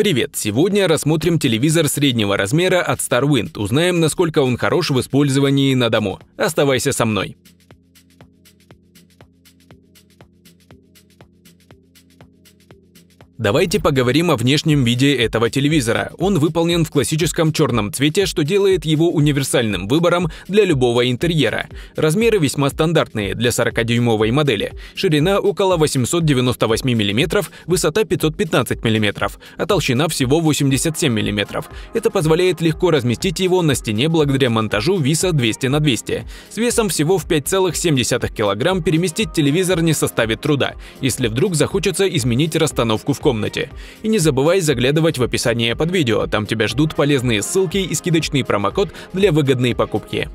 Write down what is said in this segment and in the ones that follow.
Привет! Сегодня рассмотрим телевизор среднего размера от StarWind. Узнаем, насколько он хорош в использовании на дому. Оставайся со мной. Давайте поговорим о внешнем виде этого телевизора. Он выполнен в классическом черном цвете, что делает его универсальным выбором для любого интерьера. Размеры весьма стандартные для 40-дюймовой модели. Ширина около 898 мм, высота 515 мм, а толщина всего 87 мм. Это позволяет легко разместить его на стене благодаря монтажу виса 200 на 200. С весом всего в 5,7 кг переместить телевизор не составит труда, если вдруг захочется изменить расстановку в комнате комнате. И не забывай заглядывать в описание под видео, там тебя ждут полезные ссылки и скидочный промокод для выгодной покупки.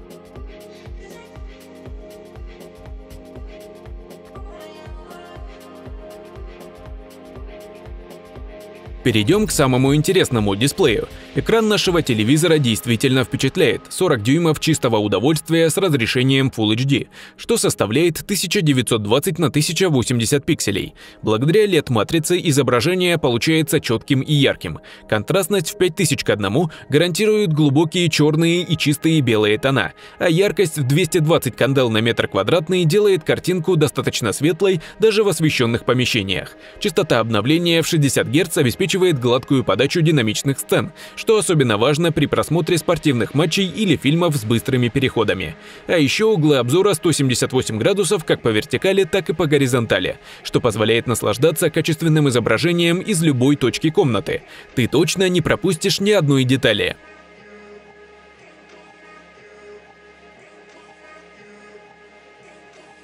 Перейдем к самому интересному дисплею. Экран нашего телевизора действительно впечатляет. 40 дюймов чистого удовольствия с разрешением Full HD, что составляет 1920 на 1080 пикселей. Благодаря LED-матрице изображение получается четким и ярким. Контрастность в 5000 к 1 гарантирует глубокие черные и чистые белые тона, а яркость в 220 кандел на метр квадратный делает картинку достаточно светлой даже в освещенных помещениях. Частота обновления в 60 Гц обеспечивает обеспечивает гладкую подачу динамичных сцен, что особенно важно при просмотре спортивных матчей или фильмов с быстрыми переходами. А еще углы обзора 178 градусов как по вертикали, так и по горизонтали, что позволяет наслаждаться качественным изображением из любой точки комнаты. Ты точно не пропустишь ни одной детали.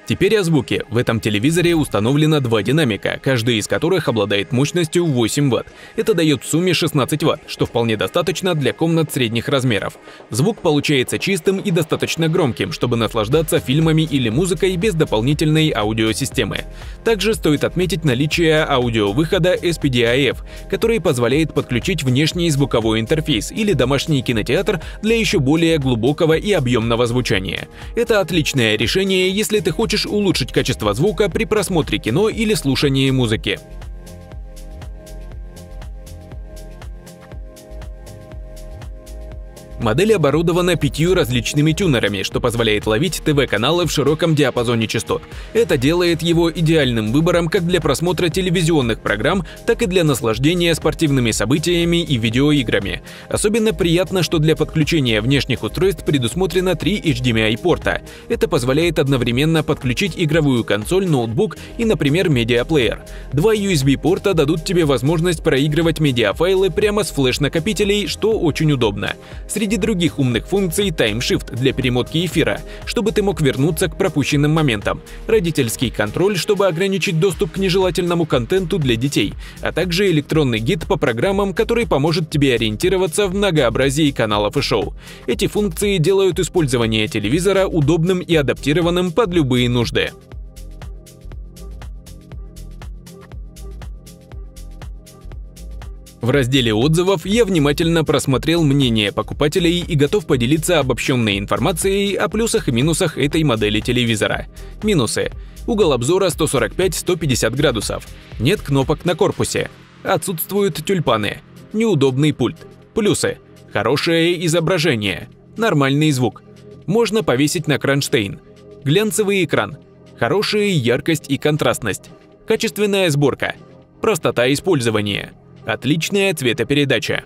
Теперь о звуке. В этом телевизоре установлено два динамика, каждый из которых обладает мощностью 8 Вт. Это дает в сумме 16 Вт, что вполне достаточно для комнат средних размеров. Звук получается чистым и достаточно громким, чтобы наслаждаться фильмами или музыкой без дополнительной аудиосистемы. Также стоит отметить наличие аудиовыхода SPDIF, который позволяет подключить внешний звуковой интерфейс или домашний кинотеатр для еще более глубокого и объемного звучания. Это отличное решение, если ты хочешь хочешь улучшить качество звука при просмотре кино или слушании музыки. Модель оборудована пятью различными тюнерами, что позволяет ловить ТВ-каналы в широком диапазоне частот. Это делает его идеальным выбором как для просмотра телевизионных программ, так и для наслаждения спортивными событиями и видеоиграми. Особенно приятно, что для подключения внешних устройств предусмотрено три HDMI-порта. Это позволяет одновременно подключить игровую консоль, ноутбук и, например, медиаплеер. Два USB-порта дадут тебе возможность проигрывать медиафайлы прямо с флеш-накопителей, что очень удобно. Среди Среди других умных функций Shift для перемотки эфира, чтобы ты мог вернуться к пропущенным моментам, родительский контроль, чтобы ограничить доступ к нежелательному контенту для детей, а также электронный гид по программам, который поможет тебе ориентироваться в многообразии каналов и шоу. Эти функции делают использование телевизора удобным и адаптированным под любые нужды. В разделе отзывов я внимательно просмотрел мнение покупателей и готов поделиться обобщенной информацией о плюсах и минусах этой модели телевизора. Минусы. Угол обзора 145-150 градусов. Нет кнопок на корпусе. Отсутствуют тюльпаны. Неудобный пульт. Плюсы. Хорошее изображение. Нормальный звук. Можно повесить на кронштейн. Глянцевый экран. Хорошая яркость и контрастность. Качественная сборка. Простота использования. Отличная цветопередача.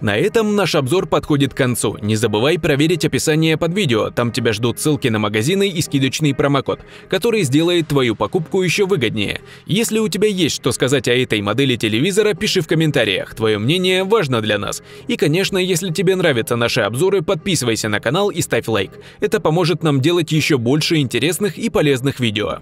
На этом наш обзор подходит к концу. Не забывай проверить описание под видео, там тебя ждут ссылки на магазины и скидочный промокод, который сделает твою покупку еще выгоднее. Если у тебя есть что сказать о этой модели телевизора, пиши в комментариях, твое мнение важно для нас. И конечно, если тебе нравятся наши обзоры, подписывайся на канал и ставь лайк. Это поможет нам делать еще больше интересных и полезных видео.